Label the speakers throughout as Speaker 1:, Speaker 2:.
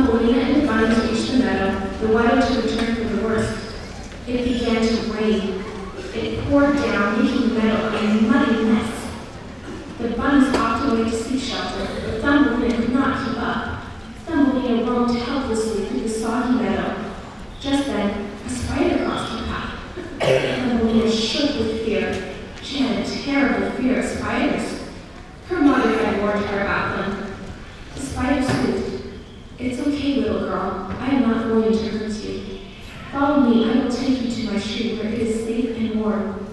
Speaker 1: Thumbelina and the bunnies reached the meadow, the weather took a turn for the worse. It began to rain. It poured down, making the meadow a muddy mess. The bunnies hopped away to seek shelter, but Thumbelina could not keep up. Thumbelina roamed helplessly through the soggy meadow. Just then, a spider crossed her path. Thumbelina shook with fear. She had a terrible fear of spiders. Her mother had warned her about them. The spider soothed. It's okay, little girl. I am not going to hurt you. Follow me, I will take you to my tree where it is safe and warm.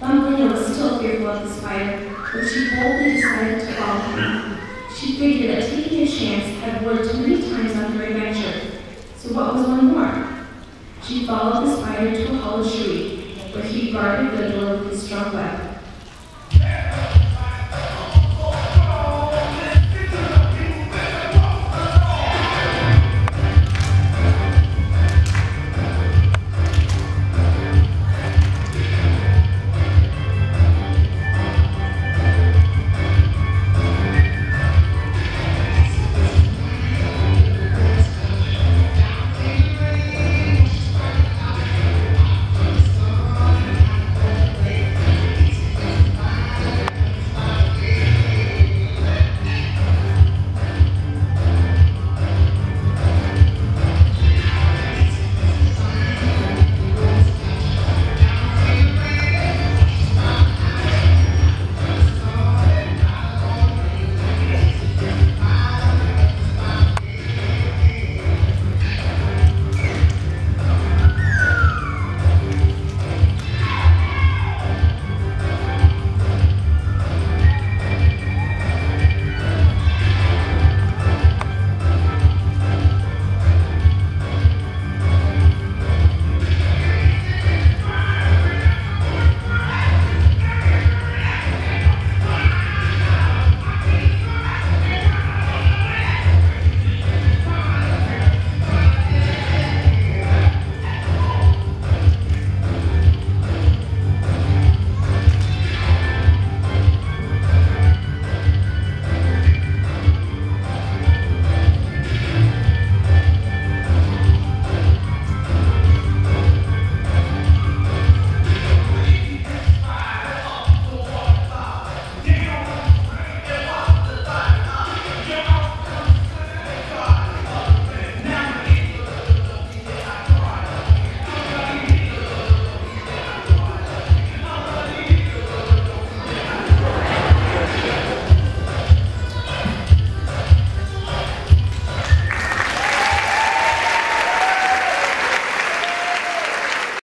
Speaker 1: Thumbelina was still fearful of the spider, but she boldly decided to follow him. She figured that taking a chance had worked many times on her adventure, so what was one more? She followed the spider to a hollow tree, where he guarded the door with his strong web.